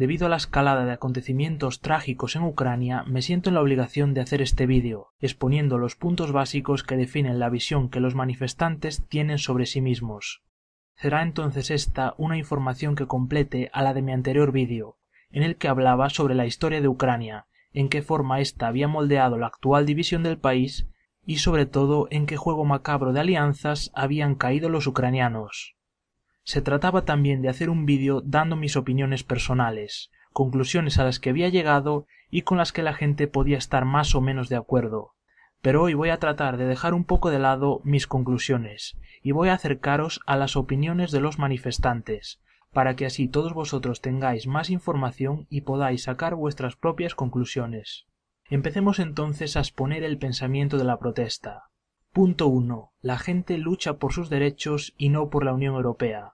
Debido a la escalada de acontecimientos trágicos en Ucrania, me siento en la obligación de hacer este vídeo, exponiendo los puntos básicos que definen la visión que los manifestantes tienen sobre sí mismos. Será entonces esta una información que complete a la de mi anterior vídeo, en el que hablaba sobre la historia de Ucrania, en qué forma ésta había moldeado la actual división del país y sobre todo en qué juego macabro de alianzas habían caído los ucranianos. Se trataba también de hacer un vídeo dando mis opiniones personales, conclusiones a las que había llegado y con las que la gente podía estar más o menos de acuerdo. Pero hoy voy a tratar de dejar un poco de lado mis conclusiones y voy a acercaros a las opiniones de los manifestantes, para que así todos vosotros tengáis más información y podáis sacar vuestras propias conclusiones. Empecemos entonces a exponer el pensamiento de la protesta. Punto 1. La gente lucha por sus derechos y no por la Unión Europea.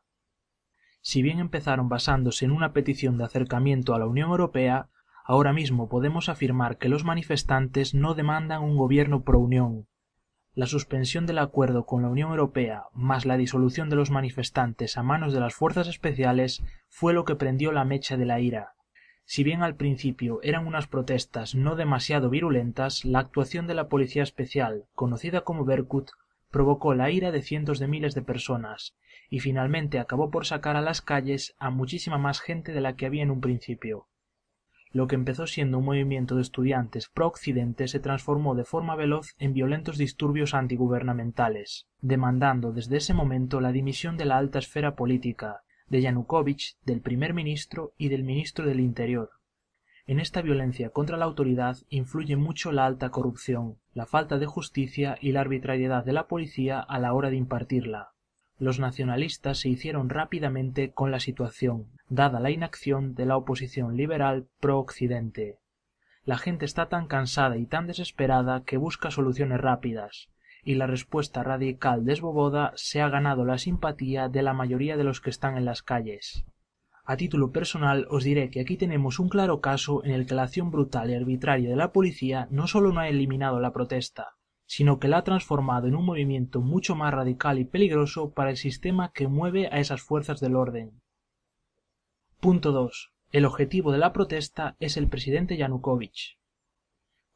Si bien empezaron basándose en una petición de acercamiento a la Unión Europea, ahora mismo podemos afirmar que los manifestantes no demandan un gobierno pro Unión. La suspensión del acuerdo con la Unión Europea, más la disolución de los manifestantes a manos de las fuerzas especiales, fue lo que prendió la mecha de la ira. Si bien al principio eran unas protestas no demasiado virulentas, la actuación de la Policía Especial, conocida como Berkut, provocó la ira de cientos de miles de personas, y finalmente acabó por sacar a las calles a muchísima más gente de la que había en un principio. Lo que empezó siendo un movimiento de estudiantes pro-occidente se transformó de forma veloz en violentos disturbios antigubernamentales, demandando desde ese momento la dimisión de la alta esfera política, de Yanukovych, del primer ministro y del ministro del Interior. En esta violencia contra la autoridad influye mucho la alta corrupción, la falta de justicia y la arbitrariedad de la policía a la hora de impartirla. Los nacionalistas se hicieron rápidamente con la situación, dada la inacción de la oposición liberal pro-occidente. La gente está tan cansada y tan desesperada que busca soluciones rápidas, y la respuesta radical de Svoboda se ha ganado la simpatía de la mayoría de los que están en las calles. A título personal os diré que aquí tenemos un claro caso en el que la acción brutal y arbitraria de la policía no solo no ha eliminado la protesta, sino que la ha transformado en un movimiento mucho más radical y peligroso para el sistema que mueve a esas fuerzas del orden. Punto 2. El objetivo de la protesta es el presidente Yanukovych.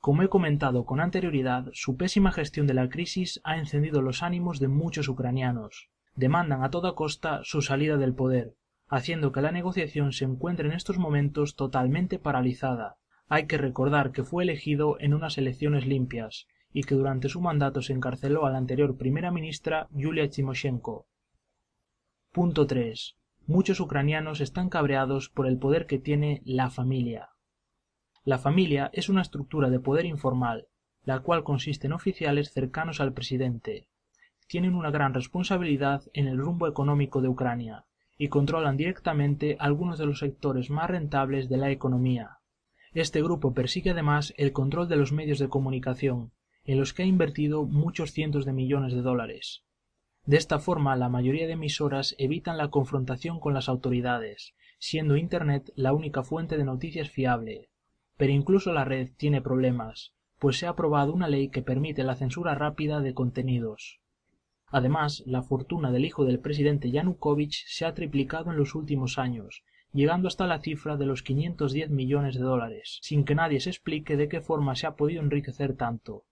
Como he comentado con anterioridad, su pésima gestión de la crisis ha encendido los ánimos de muchos ucranianos. Demandan a toda costa su salida del poder, haciendo que la negociación se encuentre en estos momentos totalmente paralizada. Hay que recordar que fue elegido en unas elecciones limpias y que durante su mandato se encarceló a la anterior primera ministra Yulia Timoshenko. Punto 3. Muchos ucranianos están cabreados por el poder que tiene la familia. La familia es una estructura de poder informal, la cual consiste en oficiales cercanos al presidente. Tienen una gran responsabilidad en el rumbo económico de Ucrania y controlan directamente algunos de los sectores más rentables de la economía. Este grupo persigue además el control de los medios de comunicación, en los que ha invertido muchos cientos de millones de dólares. De esta forma, la mayoría de emisoras evitan la confrontación con las autoridades, siendo Internet la única fuente de noticias fiable, pero incluso la red tiene problemas, pues se ha aprobado una ley que permite la censura rápida de contenidos. Además, la fortuna del hijo del presidente Yanukovych se ha triplicado en los últimos años, llegando hasta la cifra de los 510 millones de dólares, sin que nadie se explique de qué forma se ha podido enriquecer tanto.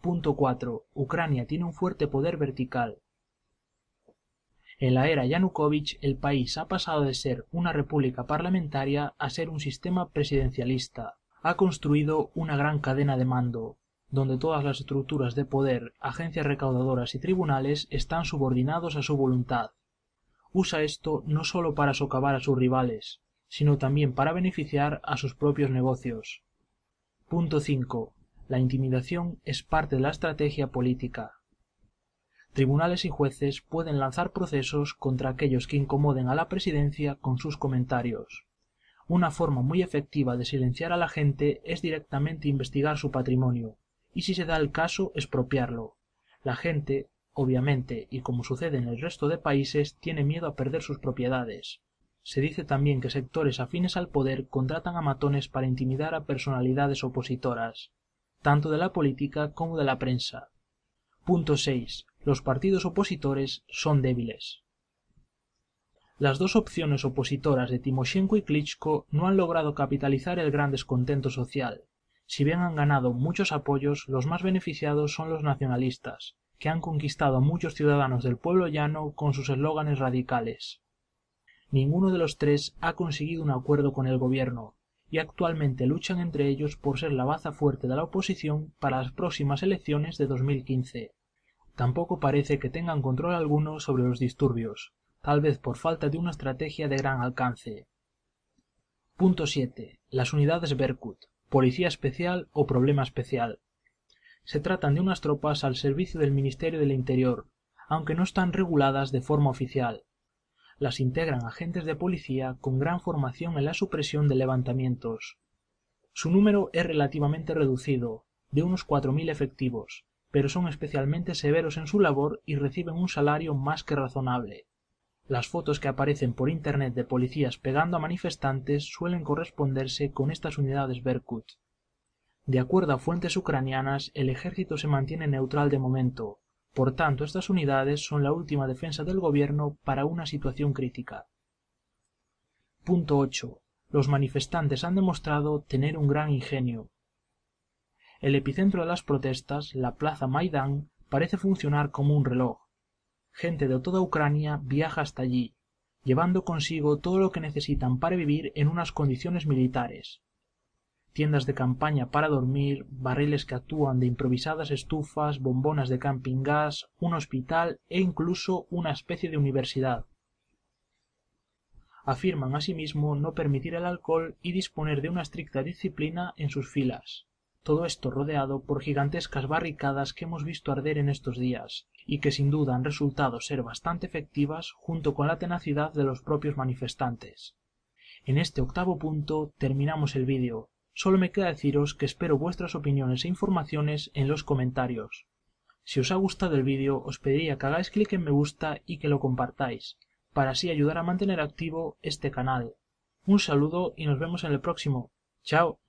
Punto 4. Ucrania tiene un fuerte poder vertical. En la era Yanukovych el país ha pasado de ser una república parlamentaria a ser un sistema presidencialista. Ha construido una gran cadena de mando, donde todas las estructuras de poder, agencias recaudadoras y tribunales están subordinados a su voluntad. Usa esto no solo para socavar a sus rivales, sino también para beneficiar a sus propios negocios. Punto 5. La intimidación es parte de la estrategia política tribunales y jueces pueden lanzar procesos contra aquellos que incomoden a la presidencia con sus comentarios. Una forma muy efectiva de silenciar a la gente es directamente investigar su patrimonio, y si se da el caso, expropiarlo. La gente, obviamente, y como sucede en el resto de países, tiene miedo a perder sus propiedades. Se dice también que sectores afines al poder contratan a matones para intimidar a personalidades opositoras, tanto de la política como de la prensa. Punto 6 los partidos opositores son débiles. Las dos opciones opositoras de Timoshenko y Klitschko no han logrado capitalizar el gran descontento social. Si bien han ganado muchos apoyos, los más beneficiados son los nacionalistas, que han conquistado a muchos ciudadanos del pueblo llano con sus eslóganes radicales. Ninguno de los tres ha conseguido un acuerdo con el gobierno, y actualmente luchan entre ellos por ser la baza fuerte de la oposición para las próximas elecciones de 2015. Tampoco parece que tengan control alguno sobre los disturbios, tal vez por falta de una estrategia de gran alcance. Punto 7. Las unidades Berkut, Policía Especial o Problema Especial. Se tratan de unas tropas al servicio del Ministerio del Interior, aunque no están reguladas de forma oficial. Las integran agentes de policía con gran formación en la supresión de levantamientos. Su número es relativamente reducido, de unos cuatro mil efectivos, pero son especialmente severos en su labor y reciben un salario más que razonable. Las fotos que aparecen por internet de policías pegando a manifestantes suelen corresponderse con estas unidades Berkut. De acuerdo a fuentes ucranianas, el ejército se mantiene neutral de momento, por tanto estas unidades son la última defensa del gobierno para una situación crítica. Punto 8. Los manifestantes han demostrado tener un gran ingenio. El epicentro de las protestas, la plaza Maidán, parece funcionar como un reloj gente de toda Ucrania viaja hasta allí, llevando consigo todo lo que necesitan para vivir en unas condiciones militares. Tiendas de campaña para dormir, barriles que actúan de improvisadas estufas, bombonas de camping gas, un hospital e incluso una especie de universidad. Afirman asimismo no permitir el alcohol y disponer de una estricta disciplina en sus filas todo esto rodeado por gigantescas barricadas que hemos visto arder en estos días, y que sin duda han resultado ser bastante efectivas junto con la tenacidad de los propios manifestantes. En este octavo punto terminamos el vídeo. Solo me queda deciros que espero vuestras opiniones e informaciones en los comentarios. Si os ha gustado el vídeo os pediría que hagáis clic en me gusta y que lo compartáis, para así ayudar a mantener activo este canal. Un saludo y nos vemos en el próximo. Chao.